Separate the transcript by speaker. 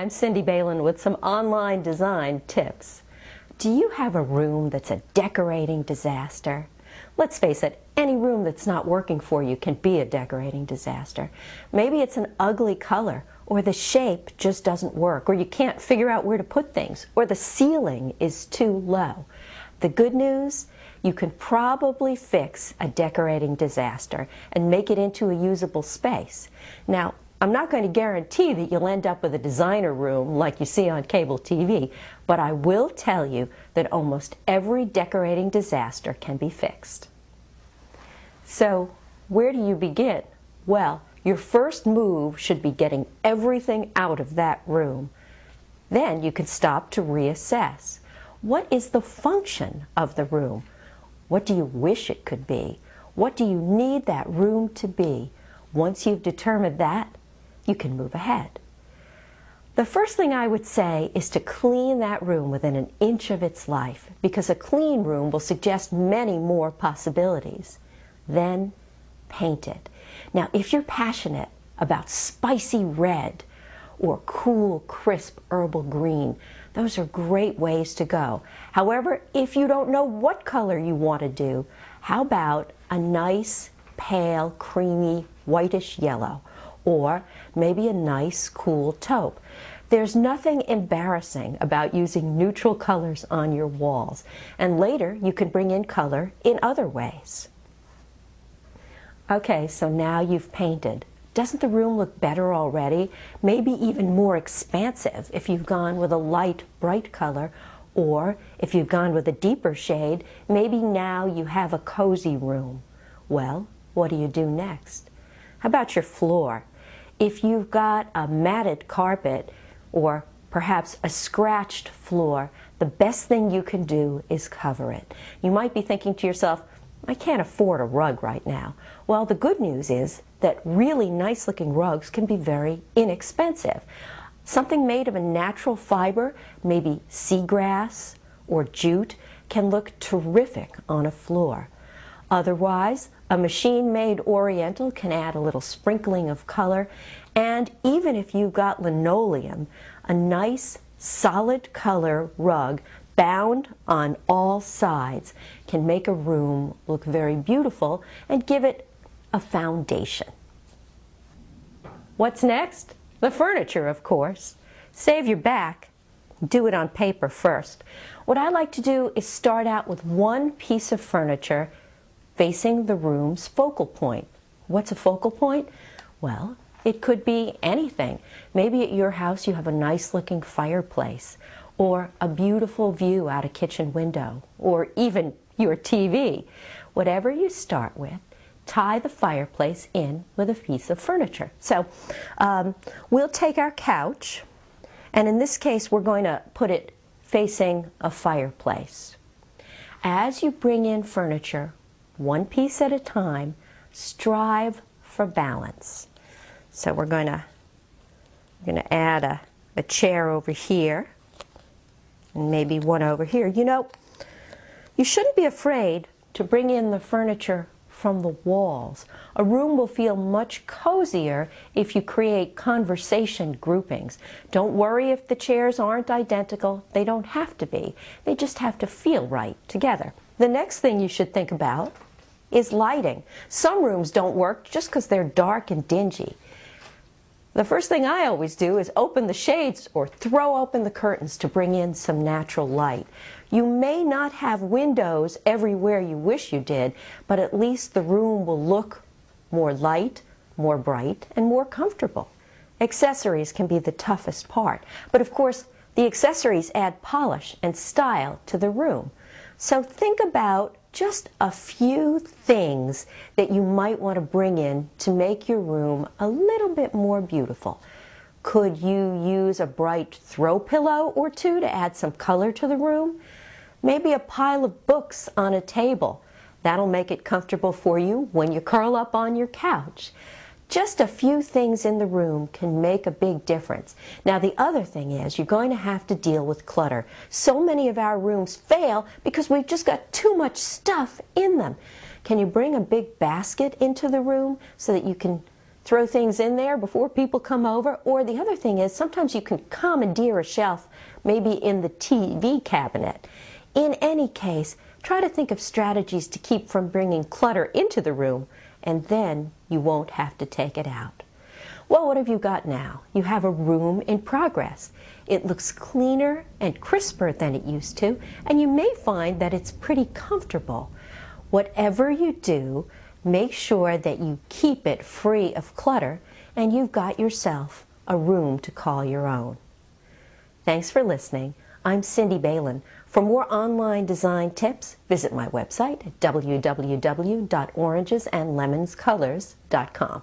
Speaker 1: I'm Cindy Bailen with some online design tips. Do you have a room that's a decorating disaster? Let's face it, any room that's not working for you can be a decorating disaster. Maybe it's an ugly color, or the shape just doesn't work, or you can't figure out where to put things, or the ceiling is too low. The good news? You can probably fix a decorating disaster and make it into a usable space. Now, I'm not going to guarantee that you'll end up with a designer room like you see on cable TV, but I will tell you that almost every decorating disaster can be fixed. So, where do you begin? Well, your first move should be getting everything out of that room. Then you can stop to reassess. What is the function of the room? What do you wish it could be? What do you need that room to be? Once you've determined that, you can move ahead. The first thing I would say is to clean that room within an inch of its life because a clean room will suggest many more possibilities. Then paint it. Now, if you're passionate about spicy red or cool, crisp herbal green, those are great ways to go. However, if you don't know what color you want to do, how about a nice, pale, creamy, whitish yellow? Or maybe a nice cool taupe. There's nothing embarrassing about using neutral colors on your walls, and later you can bring in color in other ways. Okay, so now you've painted. Doesn't the room look better already? Maybe even more expansive if you've gone with a light, bright color, or if you've gone with a deeper shade, maybe now you have a cozy room. Well, what do you do next? How about your floor? If you've got a matted carpet or perhaps a scratched floor, the best thing you can do is cover it. You might be thinking to yourself, I can't afford a rug right now. Well, the good news is that really nice looking rugs can be very inexpensive. Something made of a natural fiber, maybe seagrass or jute, can look terrific on a floor. Otherwise, a machine-made oriental can add a little sprinkling of color. And even if you've got linoleum, a nice solid color rug bound on all sides can make a room look very beautiful and give it a foundation. What's next? The furniture, of course. Save your back. Do it on paper first. What I like to do is start out with one piece of furniture facing the room's focal point. What's a focal point? Well, it could be anything. Maybe at your house you have a nice looking fireplace or a beautiful view out a kitchen window or even your TV. Whatever you start with, tie the fireplace in with a piece of furniture. So um, we'll take our couch and in this case we're going to put it facing a fireplace. As you bring in furniture, one piece at a time, strive for balance. So we're going to going to add a, a chair over here and maybe one over here. You know, you shouldn't be afraid to bring in the furniture from the walls. A room will feel much cozier if you create conversation groupings. Don't worry if the chairs aren't identical. They don't have to be. They just have to feel right together. The next thing you should think about is lighting. Some rooms don't work just because they're dark and dingy. The first thing I always do is open the shades or throw open the curtains to bring in some natural light. You may not have windows everywhere you wish you did, but at least the room will look more light, more bright, and more comfortable. Accessories can be the toughest part, but of course, the accessories add polish and style to the room. So think about just a few things that you might want to bring in to make your room a little bit more beautiful. Could you use a bright throw pillow or two to add some color to the room? Maybe a pile of books on a table. That'll make it comfortable for you when you curl up on your couch. Just a few things in the room can make a big difference. Now the other thing is you're going to have to deal with clutter. So many of our rooms fail because we've just got too much stuff in them. Can you bring a big basket into the room so that you can throw things in there before people come over. Or the other thing is sometimes you can commandeer a shelf maybe in the TV cabinet. In any case, try to think of strategies to keep from bringing clutter into the room and then you won't have to take it out. Well, what have you got now? You have a room in progress. It looks cleaner and crisper than it used to, and you may find that it's pretty comfortable. Whatever you do, make sure that you keep it free of clutter and you've got yourself a room to call your own. Thanks for listening. I'm Cindy Bailen. For more online design tips, visit my website at www.orangesandlemonscolors.com.